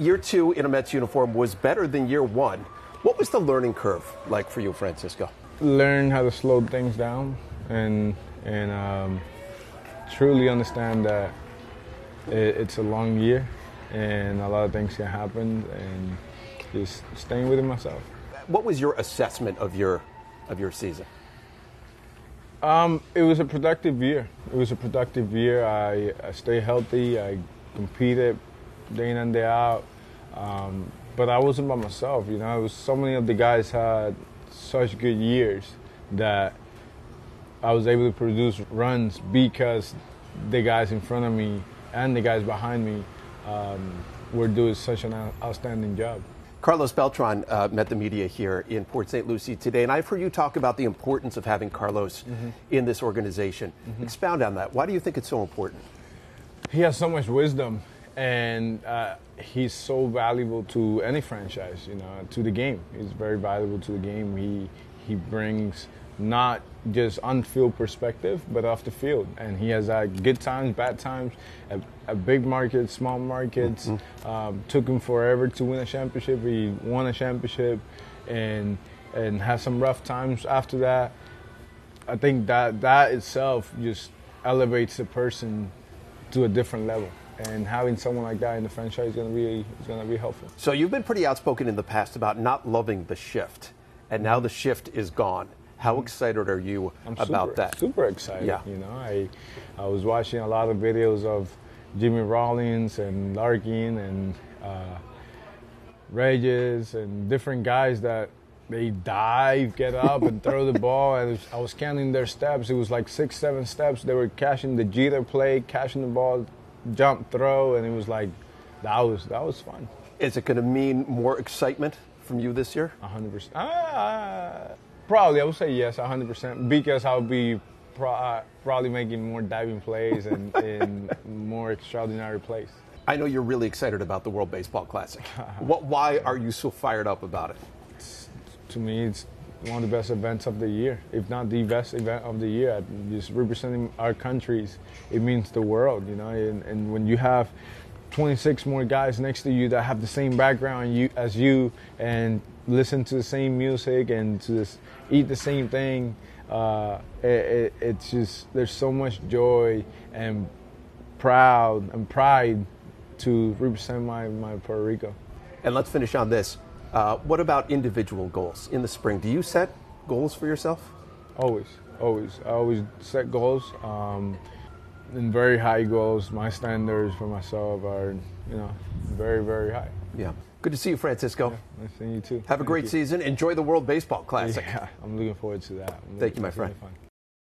Year two in a Mets uniform was better than year one. What was the learning curve like for you, Francisco? Learn how to slow things down and and um, truly understand that it, it's a long year and a lot of things can happen and just staying within myself. What was your assessment of your of your season? Um, it was a productive year. It was a productive year. I, I stayed healthy. I competed day in and day out. Um, but I wasn't by myself. You know, it was so many of the guys had such good years that I was able to produce runs because the guys in front of me and the guys behind me um, were doing such an outstanding job. Carlos Beltran uh, met the media here in Port St. Lucie today, and I've heard you talk about the importance of having Carlos mm-hmm. in this organization. Mm-hmm. Expound on that. Why do you think it's so important? He has so much wisdom, and uh, he's so valuable to any franchise. You know, to the game. He's very valuable to the game. He he brings not just on field perspective, but off the field. And he has uh, good times, bad times, a, a big market, small markets. Mm-hmm. Um, took him forever to win a championship. He won a championship, and and had some rough times after that. I think that that itself just elevates the person to a different level. And having someone like that in the franchise is going to be is going to be helpful. So you've been pretty outspoken in the past about not loving the shift, and now the shift is gone. How excited are you I'm about super, that? Super excited. Yeah. You know, I I was watching a lot of videos of Jimmy Rollins and Larkin and uh, Reyes and different guys that they dive, get up, and throw the ball. And I was counting their steps. It was like six, seven steps. They were catching the Jeter play, catching the ball, jump, throw, and it was like that was that was fun. Is it going to mean more excitement from you this year? 100%. Ah, Probably, I would say yes, 100%, because I'll be pro- uh, probably making more diving plays and, and more extraordinary plays. I know you're really excited about the World Baseball Classic. what, why are you so fired up about it? It's, to me, it's one of the best events of the year, if not the best event of the year. Just representing our countries, it means the world, you know. And, and when you have 26 more guys next to you that have the same background you, as you and listen to the same music and to eat the same thing. Uh, it, it, it's just there's so much joy and proud and pride to represent my, my Puerto Rico. And let's finish on this. Uh, what about individual goals in the spring? Do you set goals for yourself? Always, always. I always set goals. Um, and very high goals. My standards for myself are, you know, very, very high. Yeah. Good to see you, Francisco. Yeah, nice seeing you too. Have a great you. season. Enjoy the World Baseball Classic. Yeah, I'm looking forward to that. Thank you, my friend.